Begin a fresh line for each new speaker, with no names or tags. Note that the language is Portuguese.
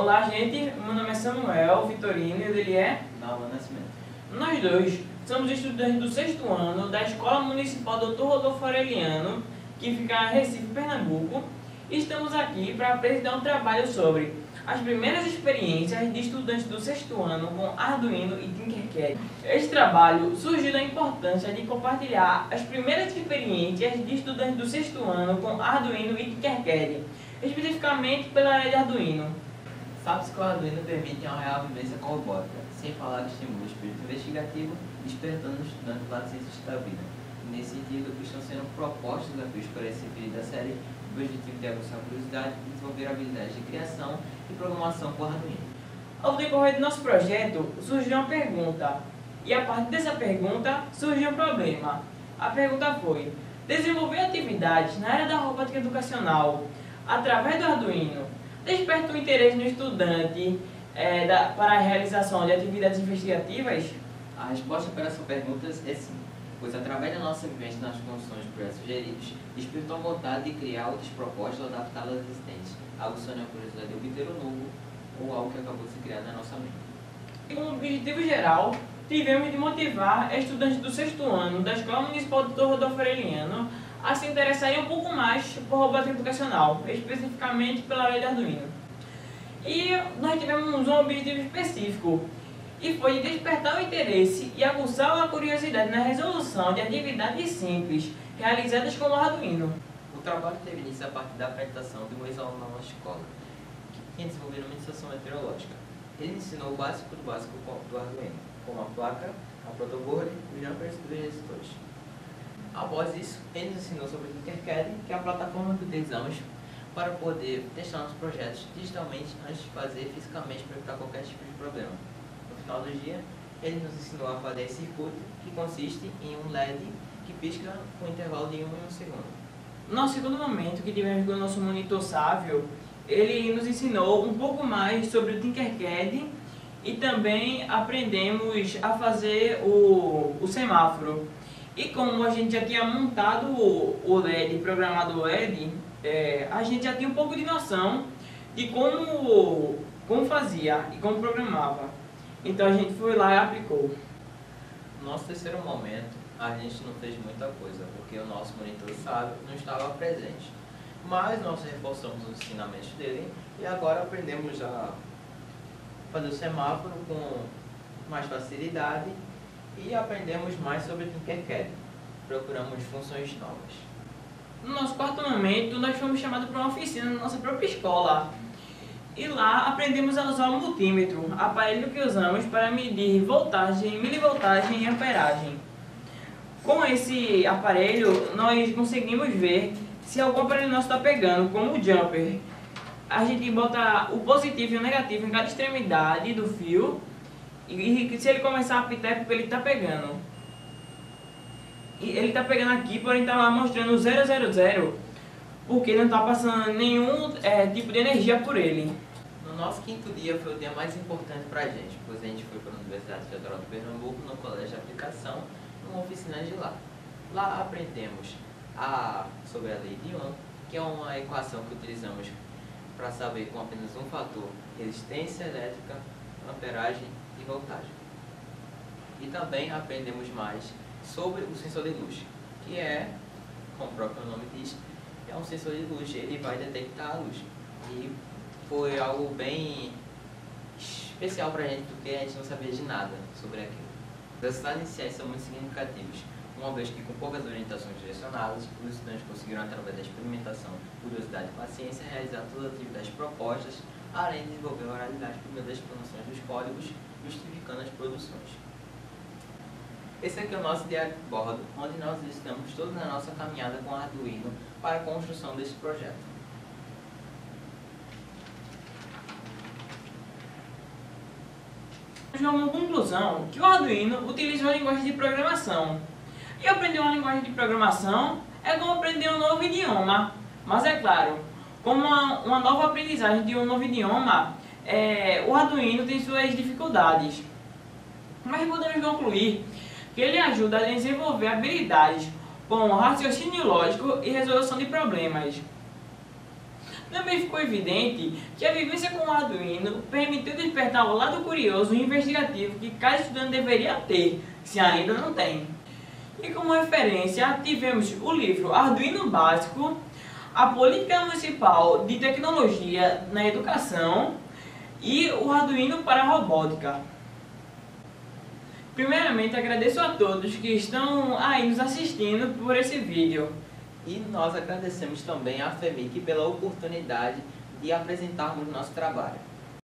Olá, gente. Meu nome é Samuel Vitorino e ele é
Nalva Nascimento.
Nós dois somos estudantes do sexto ano da Escola Municipal Dr. Rodolfo Aureliano, que fica em Recife, Pernambuco. E estamos aqui para apresentar um trabalho sobre as primeiras experiências de estudantes do sexto ano com Arduino e Tinkercad. Este trabalho surgiu da importância de compartilhar as primeiras experiências de estudantes do sexto ano com Arduino e Tinkercad, especificamente pela área de Arduino.
Sabe-se que o Arduino permite uma real vivência com robótica, sem falar que estimula o espírito investigativo, despertando o estudante para as ciências da vida. Nesse sentido, estão sendo propostos desafios para esse período da série, o objetivo de aguçar a curiosidade, desenvolver habilidades de criação e programação com Arduino.
Ao decorrer do nosso projeto, surgiu uma pergunta, e a partir dessa pergunta surgiu um problema. A pergunta foi: desenvolver atividades na área da robótica educacional através do Arduino desperta o interesse no estudante é, da, para a realização de atividades investigativas?
A resposta para essa pergunta é sim, pois através da nossa vivência nas condições de projetos sugeridos, despertou a vontade de criar outras propostas ou adaptá-las às existentes, aguçando a curiosidade de obter o novo ou algo que acabou de ser criado na nossa mente.
E como objetivo geral, tivemos de motivar estudantes do sexto ano da Escola Municipal do Dr. Rodolfo Aureliano a se interessarem um pouco mais por robótica educacional, especificamente pela área de Arduino. E nós tivemos um objetivo específico, e foi despertar o interesse e aguçar a curiosidade na resolução de atividades simples realizadas com o Arduino.
O trabalho teve início a partir da apresentação de um ex-aluno na escola, que tinha desenvolvido uma iniciação meteorológica. Ele ensinou o básico do básico do Arduino, como a placa, a protoboard, os jumpers e os resistores. Após isso, ele nos ensinou sobre o Tinkercad, que é a plataforma que utilizamos para poder testar nossos projetos digitalmente antes de fazer fisicamente para evitar qualquer tipo de problema. No final do dia, ele nos ensinou a fazer esse circuito, que consiste em um LED que pisca com um intervalo de 1 em 1 segundo.
No segundo momento que tivemos com o nosso monitor Sávio, ele nos ensinou um pouco mais sobre o Tinkercad e também aprendemos a fazer o, o semáforo. E como a gente já tinha montado o LED, programado o LED, é, a gente já tinha um pouco de noção de como, como fazia e como programava. Então a gente foi lá e aplicou.
No nosso terceiro momento, a gente não fez muita coisa, porque o nosso monitor sábio não estava presente. Mas nós reforçamos os ensinamentos dele e agora aprendemos a fazer o semáforo com mais facilidade e aprendemos mais sobre Tinkercad. Procuramos funções novas.
No nosso quarto momento, nós fomos chamados para uma oficina na nossa própria escola. E lá aprendemos a usar o multímetro, aparelho que usamos para medir voltagem, milivoltagem e amperagem. Com esse aparelho, nós conseguimos ver se algum aparelho nosso está pegando, como o jumper. A gente bota o positivo e o negativo em cada extremidade do fio e se ele começar a apitar é porque ele está pegando. E ele está pegando aqui, porém está mostrando 000, porque não está passando nenhum é, tipo de energia por ele.
No nosso quinto dia foi o dia mais importante para a gente, pois a gente foi para a Universidade Federal de Pernambuco, no Colégio de Aplicação, numa oficina de lá. Lá aprendemos a, sobre a lei de Ohm, que é uma equação que utilizamos para saber com apenas um fator resistência elétrica, amperagem e voltagem. E também aprendemos mais sobre o sensor de luz, que é, como o próprio nome diz, é um sensor de luz, ele vai detectar a luz. E foi algo bem especial para a gente, porque a gente não sabia de nada sobre aquilo. Os resultados iniciais são muito significativos, uma vez que com poucas orientações direcionadas, os estudantes conseguiram, através da experimentação, curiosidade e paciência, realizar todas as atividades propostas, além de desenvolver a oralidade por meio das explanações dos códigos, justificando as produções. Esse aqui é o nosso diário de bordo, onde nós estamos todos na nossa caminhada com Arduino para a construção desse projeto.
Chegamos uma conclusão que o Arduino utiliza uma linguagem de programação. E aprender uma linguagem de programação é como aprender um novo idioma. Mas é claro, como uma, uma nova aprendizagem de um novo idioma, é, o Arduino tem suas dificuldades. Mas podemos concluir que ele ajuda a desenvolver habilidades como raciocínio lógico e resolução de problemas. Também ficou evidente que a vivência com o Arduino permitiu despertar o lado curioso e investigativo que cada estudante deveria ter, se ainda não tem. E como referência, tivemos o livro Arduino Básico, a Política Municipal de Tecnologia na Educação e o Arduino para a Robótica. Primeiramente, agradeço a todos que estão aí nos assistindo por esse vídeo.
E nós agradecemos também à FEMIC pela oportunidade de apresentarmos nosso trabalho.